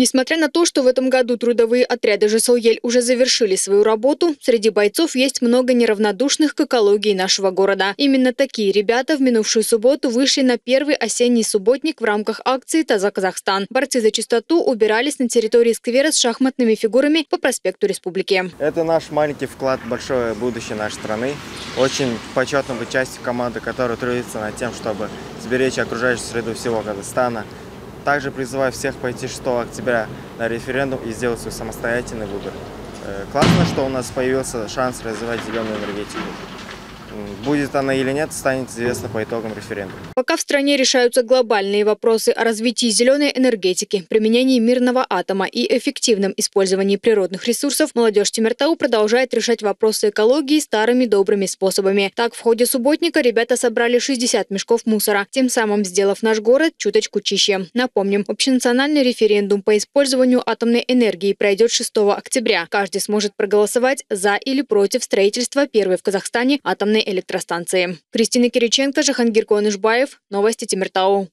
Несмотря на то, что в этом году трудовые отряды ЖСЛЕЛь уже завершили свою работу, среди бойцов есть много неравнодушных к экологии нашего города. Именно такие ребята в минувшую субботу вышли на первый осенний субботник в рамках акции «Таза Казахстан». Борцы за чистоту убирались на территории сквера с шахматными фигурами по проспекту Республики. Это наш маленький вклад в большое будущее нашей страны. Очень почетно быть частью команды, которая трудится над тем, чтобы сберечь окружающую среду всего Казахстана. Также призываю всех пойти 6 октября на референдум и сделать свой самостоятельный выбор. Э, классно, что у нас появился шанс развивать зеленую энергетику. Будет она или нет, станет известно по итогам референдума. Пока в стране решаются глобальные вопросы о развитии зеленой энергетики, применении мирного атома и эффективном использовании природных ресурсов, молодежь Тимиртау продолжает решать вопросы экологии старыми добрыми способами. Так, в ходе субботника ребята собрали 60 мешков мусора, тем самым сделав наш город чуточку чище. Напомним, общенациональный референдум по использованию атомной энергии пройдет 6 октября. Каждый сможет проголосовать за или против строительства первой в Казахстане электростанции. Кристина Кириченко, Жахангир Конышбаев. Новости Тимиртау.